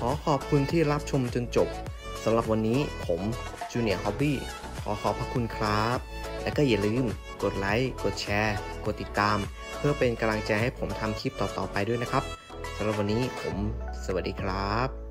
ขอขอบคุณที่รับชมจนจบสำหรับวันนี้ผมจูเนียร์ฮอบบี้ขอขอบพระคุณครับ และก็อย่าลืมกดไลค์กดแชร์ กดติดตาม เพื่อเป็นกำลังใจให้ผมทำคลิปต่อๆไปด้วยนะครับสำหรับวันนี้ผมสวัสดีครับ